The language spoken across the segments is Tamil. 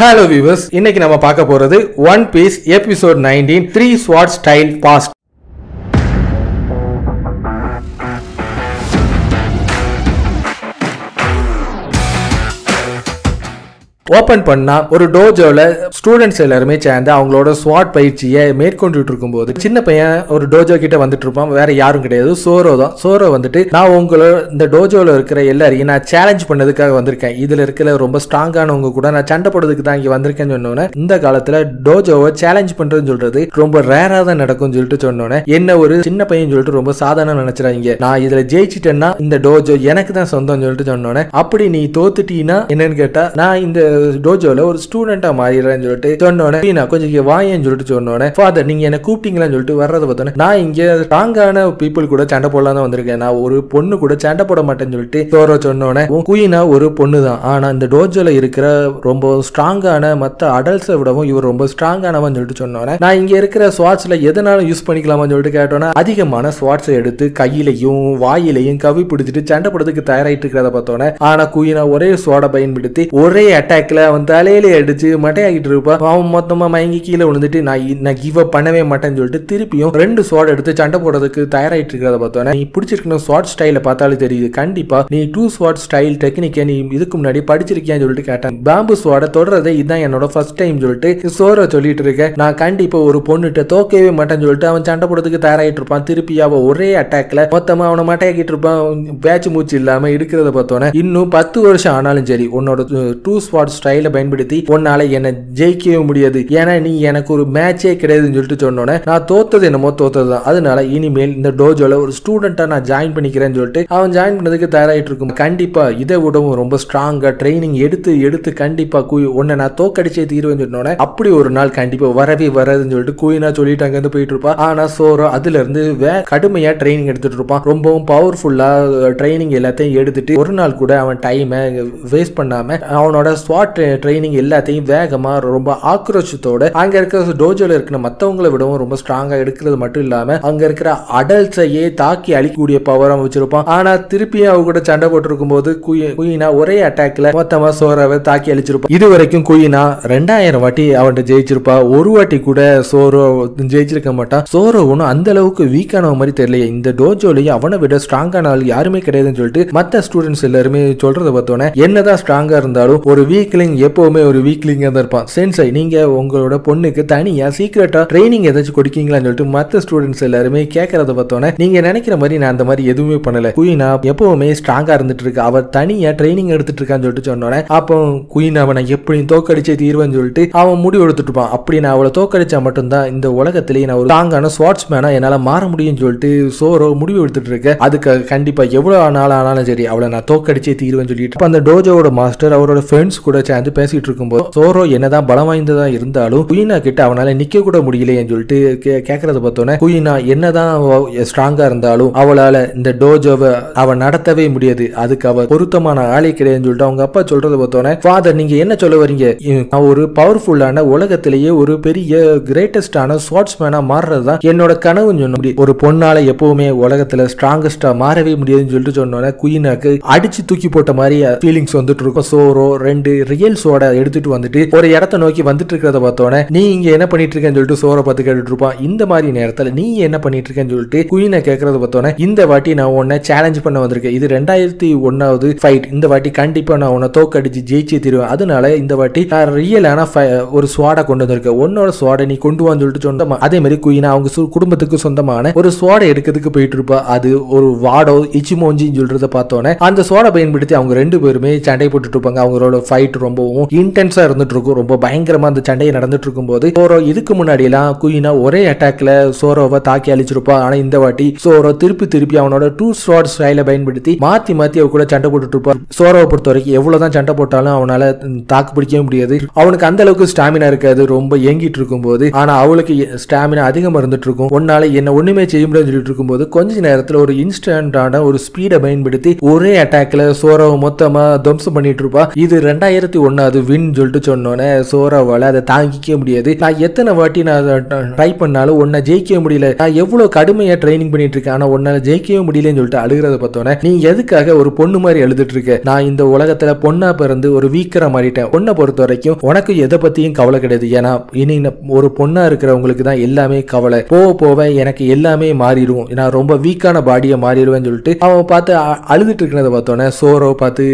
ஹலோ வியூவர்ஸ் இன்னைக்கு நம்ம பார்க்க போறது One Piece episode nineteen three ஸ்வாட் ஸ்டைல் பாஸ்ட் ஓப்பன் பண்ணா ஒரு டோஜோல ஸ்டூடெண்ட்ஸ் எல்லாருமே சேர்ந்து அவங்களோட ஸ்வாட் பயிற்சியை மேற்கொண்டுட்டு இருக்கும்போது சின்ன பையன் ஒரு டோஜோ கிட்ட வந்துட்டு இருப்பான் வேற யாரும் கிடையாது. சோரோ தான். சோரோ வந்துட்டு நான் உங்களோட இந்த டோஜோல இருக்கிற எல்லாரையும் நான் சேலஞ்ச் பண்ணதுக்காக வந்திருக்கேன். இதுல இருக்கிற ரொம்ப ஸ்ட்ராங்கானவங்க கூட நான் சண்டை போடுறதுக்கு தான் இங்க வந்திருக்கேன்னு சொன்னோன்னே இந்த காலத்துல டோஜோவை சேலஞ்ச் பண்றதுன்னு சொல்றது ரொம்ப ரேரா தான் நடக்கும்னு சொல்லிட்டு சொன்னோன்னே என்ன ஒரு சின்ன பையன் சொல்லிட்டு ரொம்ப சாதாரண நினைச்சிடாங்க நான் இதுல ஜெயிச்சிட்டேன்னா இந்த டோஜோ எனக்கு தான் சொந்தம்னு சொல்லிட்டு சொன்னோன்னே அப்படி நீ தோத்துட்டீன்னா என்னன்னு கேட்டா நான் இந்த டோஜோல ஒரு ஸ்டூடெண்டா மாறிடுறேன்னு சொல்லிட்டு சொன்னோன்னே "நீ கொஞ்சம் இங்க வாயேன்னு சொல்லிட்டு சொன்னோன்னே ஃபாதர் நீங்க என்ன கூப்பிட்டீங்களான்னு சொல்லிட்டு வர்றதை பார்த்தோன்னே நான் இங்க ஸ்ட்ராங்கான பீப்புள் கூட சண்டை போடலாம் தான் வந்திருக்கேன். நான் ஒரு பொண்ணு கூட சண்டை போட மாட்டேன்னு சொல்லிட்டு சோரோ சொன்னோன்னே உன் குயினா ஒரு பொண்ணு தான். ஆனா இந்த டோஜோல இருக்கிற ரொம்ப ஸ்ட்ராங்கான மத்த அடல்ட்ஸை விடவும் இவர் ரொம்ப ஸ்ட்ராங்கானவன் சொல்லிட்டு சொன்னோன்னே நான் இங்க இருக்கிற ஸ்வாட்ஸ்ல எதனாலும் யூஸ் பண்ணிக்கலாமான்னு சொல்லிட்டு கேட்டோன்னா அதிகமான ஸ்வாட்ஸை எடுத்து கையிலையும் வாயிலையும் கவி பிடிச்சிட்டு சண்டை போடுறதுக்கு தயாராயிட்டு இருக்கிறத பார்த்தோன்னே ஆனா குயினா ஒரே ஸ்வாடை பயன்படுத்தி ஒரே அட்டாக் பேக்கில் அவன் தலையிலே அடிச்சு மட்டையாகிட்டு இருப்பான் அவன் மொத்தமாக மயங்கி கீழே விழுந்துட்டு நான் நான் கிவ் அப் பண்ணவே மாட்டேன்னு சொல்லிட்டு திருப்பியும் ரெண்டு ஸ்வாட் எடுத்து சண்டை போடுறதுக்கு தயாராகிட்டு இருக்கிறத பார்த்தோன்னே நீ பிடிச்சிருக்கணும் ஸ்வாட் ஸ்டைல பார்த்தாலே தெரியுது. கண்டிப்பாக நீ டூ ஸ்வாட் ஸ்டைல் டெக்னிக்கை நீ இதுக்கு முன்னாடி படிச்சிருக்கியான்னு சொல்லிட்டு கேட்டேன். பேம்பு ஸ்வாட தொடர்றதே இதுதான் என்னோட ஃபர்ஸ்ட் டைம் சொல்லிட்டு சோர சொல்லிட்டு இருக்கேன் நான் கண்டிப்பாக ஒரு பொண்ணுகிட்ட தோக்கவே மாட்டேன்னு சொல்லிட்டு அவன் சண்டை போடுறதுக்கு தயாராகிட்டு இருப்பான். திருப்பி அவன் ஒரே அட்டாக்ல மொத்தமா அவனை மட்டையாக்கிட்டு இருப்பான். பேச்சு மூச்சு இல்லாம இருக்கிறத பார்த்தோன்னே இன்னும் பத்து வருஷம் ஆனாலும் சரி உன்னோட டூ ஸ்பாட் ஸ்டைலை பயன்படுத்தி உன்னால என்னை ஜெயிக்கவே முடியாது. ஏன்னா நீ எனக்கு ஒரு மேட்சே கிடையாதுன்னு சொல்லிட்டு சொன்னோன்னே நான் தோத்தது என்னமோ தோத்தது தான் அதனால இனிமேல் இந்த டோஜோல ஒரு ஸ்டூடெண்டா நான் ஜாயின் பண்ணிக்கிறேன்னு சொல்லிட்டு அவன் ஜாயின் பண்ணதுக்கு தயாராகிட்டு இருக்கும். கண்டிப்பா இதை விடவும் ரொம்ப ஸ்ட்ராங்கா ட்ரைனிங் எடுத்து எடுத்து கண்டிப்பா குய் உன்னை நான் தோக்கடிச்சே தீர்வேன்னு சொன்னோன்னே அப்படி ஒரு நாள் கண்டிப்பா வரவே வராதுன்னு சொல்லிட்டு குயினா சொல்லிட்டு அங்கேருந்து போயிட்டு இருப்பா. ஆனா சோரோ அதுல இருந்து வே கடுமையா ட்ரைனிங் எடுத்துட்டு இருப்பான் ரொம்பவும் பவர்ஃபுல்லா ட்ரைனிங் எல்லாத்தையும் எடுத்துட்டு ஒரு நாள் கூட அவன் டைமை வேஸ்ட் பண்ணாம அவனோட ஸ்வாட் ட்ரைனிங் எல்லாத்தையும் வேகமாக ரொம்ப ஆக்ரோஷத்தோட அங்கே இருக்கிற டோஜோவில் இருக்கிற மற்றவங்களை விடவும் ரொம்ப ஸ்ட்ராங்காக எடுக்கிறது மட்டும் இல்லாமல் அங்கே இருக்கிற அடல்ட்ஸையே தாக்கி அழிக்கக்கூடிய பவர் வச்சிருப்பான் ஆனால் திருப்பியும் அவங்க கூட சண்டை போட்டிருக்கும் போது குயினா ஒரே அட்டாக்ல மொத்தமாக சோராவை தாக்கி அழிச்சிருப்பான். இது வரைக்கும் குயினா ரெண்டாயிரம் வாட்டி அவன்கிட்ட ஜெயிச்சிருப்பா. ஒரு வாட்டி கூட சோரோ ஜெயிச்சிருக்க மாட்டான். சோரோ ஒன்றும் அந்த அளவுக்கு வீக்கான மாதிரி தெரியலையே. இந்த டோஜோலையும் அவனை விட ஸ்ட்ராங்கான ஆள் யாருமே கிடையாதுன்னு சொல்லிட்டு மற்ற ஸ்டூடெண்ட்ஸ் எல்லாருமே சொல்றதை பார்த்தோன்னே என்னதான் ஸ்ட்ராங்கா இருந்தாலும் ஒரு வீக் வீக்லிங் எப்பவுமே ஒரு வீக்லிங்கா தான் இருப்பான். சென்சை நீங்க உங்களோட பொண்ணுக்கு தனியா சீக்கிரட்டா ட்ரைனிங் ஏதாச்சும் கொடுக்கீங்களான்னு சொல்லிட்டு மற்ற ஸ்டூடெண்ட்ஸ் எல்லாருமே கேட்கறத பார்த்தோன்னே நீங்க நினைக்கிற மாதிரி நான் அந்த மாதிரி எதுவுமே பண்ணல. குயினா எப்பவுமே ஸ்ட்ராங்கா இருந்துட்டு இருக்கு? அவர் தனியா ட்ரைனிங் எடுத்துட்டு இருக்கான்னு சொல்லிட்டு சொன்னோன்னே அப்போ குயின் அவனை எப்படியும் தோக்கடிச்சே தீர்வேன்னு சொல்லிட்டு அவன் முடிவு எடுத்துட்டு இருப்பான். அப்படி நான் அவளை தோக்கடிச்சா மட்டும்தான் இந்த உலகத்திலேயே நான் ஒரு ஸ்ட்ராங்கான ஸ்வாட்ஸ் மேனா என்னால மாற முடியும்னு சொல்லிட்டு சோரோ முடிவு எடுத்துட்டு இருக்க. அதுக்கு கண்டிப்பா எவ்வளவு நாள் ஆனாலும் சரி அவளை நான் தோக்கடிச்சே தீர்வேன்னு சொல்லிட்டு அந்த டோஜோவோட மாஸ்டர் அவரோட ஃப்ரெண்ட்ஸ் கூட சேர்ந்து பேசிட்டு இருக்கும்போது சோரோ என்னதான் பலம் வாய்ந்ததா இருந்தாலும் குயினா கிட்ட அவனால நிக்க கூட முடியலையேன்னு சொல்லிட்டு கே- பார்த்தோன்னே குயினா என்னதான் ஸ்ட்ராங்கா இருந்தாலும் அவளால இந்த டோஜோவை அவன் நடத்தவே முடியாது. அதுக்கு அவ பொருத்தமான ஆளே கிடையாதுன்னு சொல்லிட்டு அவங்க அப்பா சொல்றத பார்த்தோன்னே ஃபாதர் நீங்க என்ன சொல்ல வரீங்க? நான் ஒரு பவர்ஃபுல்லான உலகத்திலேயே ஒரு பெரிய கிரேட்டஸ்டான ஸ்போர்ட்ஸ்மேனா மேனா மாறுறது தான் என்னோட கனவுன்னு சொன்ன முடியும். ஒரு பொண்ணால எப்பவுமே உலகத்துல ஸ்ட்ராங்கஸ்டா மாறவே முடியாதுன்னு சொல்லிட்டு சொன்னோன்னே குயினாக்கு அடிச்சு தூக்கி போட்ட மாதிரி ஃபீலிங்ஸ் வந்துட்டு இருக்கும். சோரோ ரெண்டு ரியல்ஸோட எடுத்துட்டு வந்துட்டு ஒரு இடத்த நோக்கி வந்துட்டு இருக்கிறத பார்த்தோன்னே நீ இங்க என்ன பண்ணிட்டு இருக்கேன்னு சொல்லிட்டு சோரை பார்த்து கேட்டுட்டு இருப்பான். இந்த மாதிரி நேரத்துல நீ என்ன பண்ணிட்டு இருக்கேன்னு சொல்லிட்டு குயினை கேட்கறத பார்த்தோன்னே இந்த வாட்டி நான் உன்னை சேலஞ்ச் பண்ண வந்திருக்கேன். இது ரெண்டாயிரத்தி ஒன்னாவது ஃபைட் இந்த வாட்டி கண்டிப்பா நான் உன்னை தோக்கடிச்சு ஜெயிச்சு தருவேன். அதனால இந்த வாட்டி நான் ரியலான ஒரு ஸ்வாடை கொண்டு வந்திருக்கேன். உன்னோட ஸ்வாடை நீ கொண்டு வான்னு சொல்லிட்டு சொந்தமா அதே மாதிரி குயினா அவங்க சு- குடும்பத்துக்கு சொந்தமான ஒரு ஸ்வாடை எடுக்கிறதுக்கு போயிட்டு இருப்பா. அது ஒரு வாடோ இச்சிமோஞ்சின்னு சொல்றத பார்த்தோன்னே அந்த சோடை பயன்படுத்தி அவங்க ரெண்டு பேருமே சண்டை போட்டுட்டு இருப்பாங்க. அவங்களோட ஃபைட் ரொம்பவும் இன்டென்ஸா இருந்துட்டு இருக்கும் ரொம்ப பயங்கரமா அந்த சண்டையை நடந்துட்டு இருக்கும்போது சோரோ இதுக்கு முன்னாடி எல்லாம் குயினா ஒரே அட்டாக்ல சோரோவை தாக்கி அழிச்சிருப்பா. ஆனா இந்த வாட்டி சோரோ திருப்பி திருப்பி அவனோட டூ ஸ்வார்ட் ஸ்டைலை பயன்படுத்தி மாத்தி மாத்தி அவ கூட சண்டை போட்டுட்டு இருப்பான் சோரோவை பொறுத்த வரைக்கும் எவ்வளவுதான் சண்டை போட்டாலும் அவனால தாக்கு பிடிக்கவே முடியாது. அவனுக்கு அந்த அளவுக்கு ஸ்டாமினா இருக்காது. ரொம்ப ஏங்கிட்டு இருக்கும் போது ஆனா அவளுக்கு ஸ்டாமினா அதிகமா இருந்துட்டு இருக்கும் உன்னால என்ன ஒண்ணுமே செய்ய முடியாதுன்னு சொல்லிட்டு இருக்கும்போது கொஞ்ச நேரத்துல ஒரு இன்ஸ்டன்டான ஒரு ஸ்பீடை பயன்படுத்தி ஒரே அட்டாக்ல சோரோவை மொத்தமா துவம்சம் பண்ணிட்டு இருப்பா இது ரெண்டாயிரத்தி இருபத்தி ஒன்னாவது வின் சொல்லிட்டு சொன்னோன்னே சோரோவால அதை தாங்கிக்க முடியாது. நான் எத்தனை வாட்டி நான் ட்ரை பண்ணாலும் உன்னை ஜெயிக்க முடியல. நான் எவ்வளவு கடுமையா ட்ரைனிங் பண்ணிட்டு இருக்கேன் ஆனா உன்னால ஜெயிக்கவே முடியலன்னு சொல்லிட்டு அழுகிறத பார்த்தோன்னே நீ எதுக்காக ஒரு பொண்ணு மாதிரி எழுதிட்டு இருக்க நான் இந்த உலகத்துல பொண்ணா பிறந்து ஒரு வீக்கரை மாறிட்டேன். பொண்ணை பொறுத்த வரைக்கும் உனக்கு எதை பத்தியும் கவலை கிடையாது. ஏன்னா இனி ஒரு பொண்ணா இருக்கிறவங்களுக்கு தான் எல்லாமே கவலை. போக போக எனக்கு எல்லாமே மாறிடும் நான் ரொம்ப வீக்கான பாடியை மாறிடுவேன்னு சொல்லிட்டு அவன் பார்த்து அ- அழுதுட்டு இருக்கிறத பார்த்தோன்னே சோரோ பார்த்து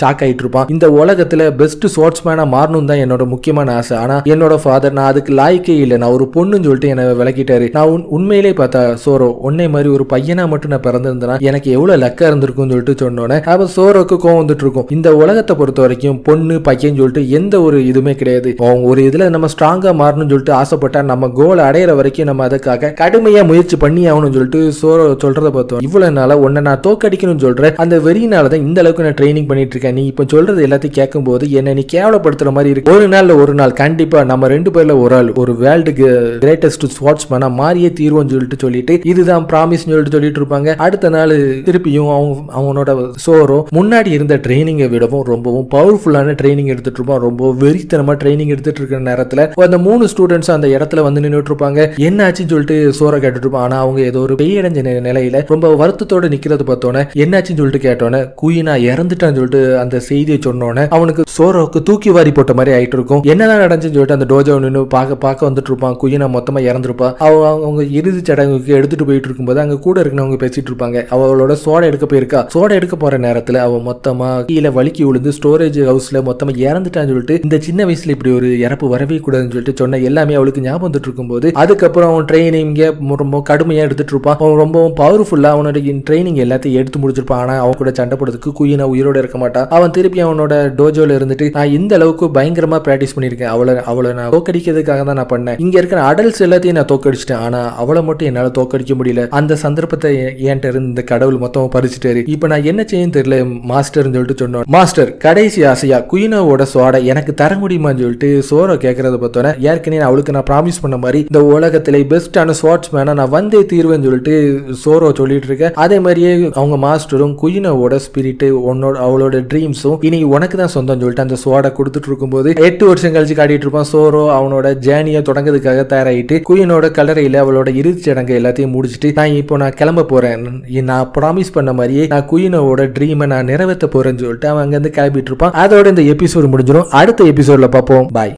ஷாக் ஆயிட்டு இருப்பான் இந்த உலகத்துல பெஸ்ட் ஸ்போர்ட்ஸ்மேனாக மாறணும் தான் என்னோட முக்கியமான ஆசை. ஆனால் என்னோட ஃபாதர் நான் அதுக்கு லாய்க்கே இல்லை. நான் ஒரு பொண்ணுன்னு சொல்லிட்டு என்னை விளக்கிட்டாரு. நான் உன் உண்மையிலே பார்த்தா சோரோ உன்னை மாதிரி ஒரு பையனாக மட்டும் நான் பிறந்திருந்தேனா எனக்கு எவ்வளோ லக்காக இருந்திருக்கும்னு சொல்லிட்டு சொன்னோன்னே அப்போ சோரோக்கு கோவம் வந்துட்டு இருக்கும் இந்த உலகத்தை பொறுத்த வரைக்கும் பொண்ணு பையன் சொல்லிட்டு எந்த ஒரு இதுவுமே கிடையாது. அவங்க ஒரு இதில் நம்ம ஸ்ட்ராங்காக மாறணும்னு சொல்லிட்டு ஆசைப்பட்டா நம்ம கோல் அடையிற வரைக்கும் நம்ம அதுக்காக கடுமையாக முயற்சி பண்ணி ஆகணும்னு சொல்லிட்டு சோரோ சொல்கிறத பார்த்தோம். இவ்வளோ நாளாக உன்னை நான் தோக்கடிக்கணும்னு சொல்கிறேன் அந்த வெறியினால தான் இந்த அளவுக்கு நான் ட்ரைனிங் பண்ணிட்டு இருக்கேன். நீ இப்போ சொல்கிறது எல்லாத்தையும் கேட்கும்போது போது என்ன நீ கேவலப்படுத்துற மாதிரி இருக்கு. ஒரு நாள்ல ஒரு நாள் கண்டிப்பா நம்ம ரெண்டு பேர்ல ஒரு ஆள் ஒரு வேர்ல்டு கிரேட்டஸ்ட் ஸ்போர்ட்ஸ்மேனா மாறியே தீர்வோம் சொல்லிட்டு சொல்லிட்டு இதுதான் ப்ராமிஸ் சொல்லிட்டு சொல்லிட்டு இருப்பாங்க. அடுத்த நாள் திருப்பியும் அவங்க அவனோட சோரோ முன்னாடி இருந்த ட்ரைனிங்கை விடவும் ரொம்பவும் பவர்ஃபுல்லான ட்ரைனிங் எடுத்துட்டு இருப்பான். ரொம்ப வெறித்தனமா ட்ரைனிங் எடுத்துட்டு இருக்கிற நேரத்துல அந்த மூணு ஸ்டூடெண்ட்ஸ் அந்த இடத்துல வந்து நின்றுட்டு இருப்பாங்க. என்ன ஆச்சுன்னு சொல்லிட்டு சோரை கேட்டுட்டு இருப்பான் ஆனா அவங்க ஏதோ ஒரு பெய்யடைஞ்ச நிலையில ரொம்ப வருத்தத்தோட நிக்கிறது பார்த்தோன்னே என்னாச்சுன்னு சொல்லிட்டு கேட்டோன்னே குயினா இறந்துட்டான்னு சொல்லிட்டு அந்த செய்தியை சொன்னோன்னே அவனுக்கு சோரோக்கு தூக்கி வாரி போட்ட மாதிரி ஆயிட்டு இருக்கும். என்னதான் நடந்துச்சுன்னு சொல்லிட்டு அந்த டோஜோ நின்று பார்க்க பார்க்க வந்துட்டு இருப்பான். குயினா மொத்தமா இறந்துருப்பா. அவ அவங்க இறுதி சடங்குக்கு எடுத்துட்டு போயிட்டு இருக்கும்போது அங்க கூட இருக்கிறவங்க பேசிட்டு இருப்பாங்க. அவளோட சோடா எடுக்க போயிருக்கா. சோடா எடுக்க போற நேரத்துல அவ மொத்தமா கீழே வலிக்கி விழுந்து ஸ்டோரேஜ் ஹவுஸ்ல மொத்தமா இறந்துட்டான்னு சொல்லிட்டு இந்த சின்ன வயசுல இப்படி ஒரு இறப்பு வரவே கூடாதுன்னு சொல்லிட்டு சொன்ன எல்லாமே அவளுக்கு ஞாபகம் வந்துட்டு இருக்கும்போது அதுக்கப்புறம் அவன் ட்ரைனிங் ரொம்ப கடுமையா எடுத்துட்டு இருப்பான். அவன் ரொம்பவும் பவர்ஃபுல்லா அவனோட ட்ரைனிங் எல்லாத்தையும் எடுத்து முடிச்சிருப்பான். ஆனா அவன் கூட சண்டை போடுறதுக்கு குயினா உயிரோட இருக்க மாட்டான் அவன் திருப்பி அவனோட டோஜோல இருந்துட்டு நான் இந்த அளவுக்கு பயங்கரமா பிராக்டிஸ் பண்ணியிருக்கேன். அவளை அவளை நான் தோக்கடிக்கிறதுக்காக தான் நான் பண்ணேன். இங்க இருக்கிற அடல்ட்ஸ் எல்லாத்தையும் நான் தோக்கடிச்சிட்டேன். ஆனா அவளை மட்டும் என்னால தோக்கடிக்க முடியல. அந்த சந்தர்ப்பத்தை என்கிட்ட இருந்து இந்த கடவுள் மொத்தமா பறிச்சுட்டாரு. இப்போ நான் என்ன செய்யும் தெரியல மாஸ்டர்னு சொல்லிட்டு சொன்னோம். மாஸ்டர் கடைசி ஆசையா குயினோவோட சோடை எனக்கு தர முடியுமான்னு சொல்லிட்டு சோரோ கேட்கறத பார்த்தோன்னே ஏற்கனவே அவளுக்கு நான் ப்ராமிஸ் பண்ண மாதிரி இந்த உலகத்திலே பெஸ்டான ஸ்போர்ட்ஸ் மேனா நான் வந்தே தீர்வேன்னு சொல்லிட்டு சோரோ சொல்லிட்டு இருக்கேன். அதே மாதிரியே அவங்க மாஸ்டரும் குயினோவோட ஸ்பிரிட் உன்னோட அவளோட ட்ரீம்ஸும் இனி உனக்கு தான் சொந்தம் சொல்லிட்டு அந்த சோடை கொடுத்துட்டு இருக்கும்போது எட்டு வருஷம் கழிச்சு காட்டிட்டு இருப்பான். சோரோ அவனோட ஜேர்னியை தொடங்குறதுக்காக தயாராகிட்டு குயினோட கலரையில் அவளோட இறுதி சடங்கு எல்லாத்தையும் முடிச்சிட்டு நான் இப்போ நான் கிளம்ப போறேன். நான் ப்ராமிஸ் பண்ண மாதிரியே நான் குயினோட ட்ரீமை நான் நிறைவேற்ற போறேன்னு சொல்லிட்டு அவன் அங்கேருந்து கிளம்பிட்டு இருப்பான். அதோட இந்த எபிசோடு முடிஞ்சிடும் அடுத்த எபிசோட்ல பார்ப்போம். பாய்